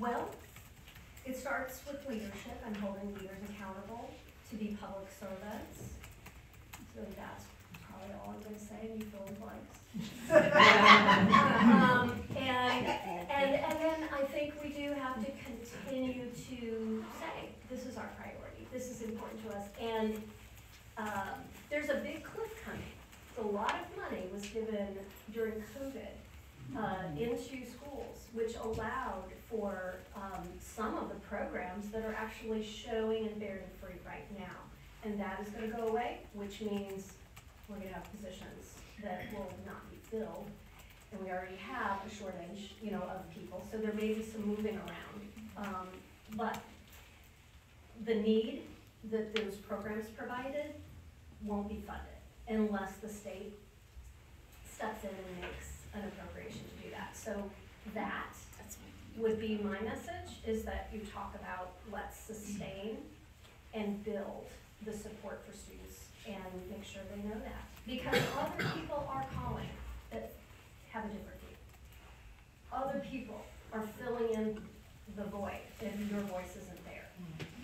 Well, it starts with leadership and holding leaders accountable to be public servants. So that's probably all I'm gonna say, and you fill in blanks. Um, and, and, and then I think we do have to continue to say, this is our priority, this is important to us, and, um, there's a big cliff coming. A lot of money was given during COVID, uh, into schools, which allowed for, um, some of the programs that are actually showing and bearing fruit right now. And that is gonna go away, which means we're gonna have positions that will not be filled. And we already have a shortage, you know, of people, so there may be some moving around. Um, but the need that those programs provided won't be funded unless the state steps in and makes an appropriation to do that. So that would be my message, is that you talk about let's sustain and build the support for students and make sure they know that. Because other people are calling that have a different view. Other people are filling in the void if your voice isn't there.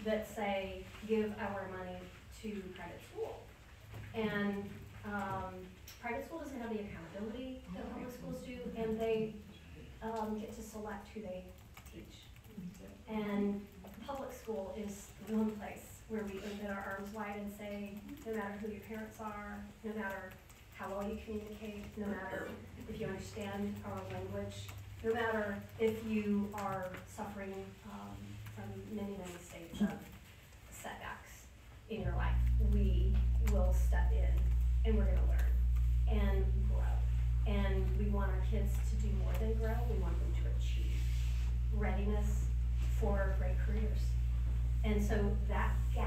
That say, give our money to private school. And, um, private school doesn't have the accountability that public schools do, and they, um, get to select who they teach. And public school is the one place where we open our arms wide and say, no matter who your parents are, no matter how well you communicate, no matter if you understand our language, no matter if you are suffering, um, from many, many states of setbacks in your life, we will step in and we're gonna learn and grow. And we want our kids to do more than grow, we want them to achieve readiness for great careers. And so that gap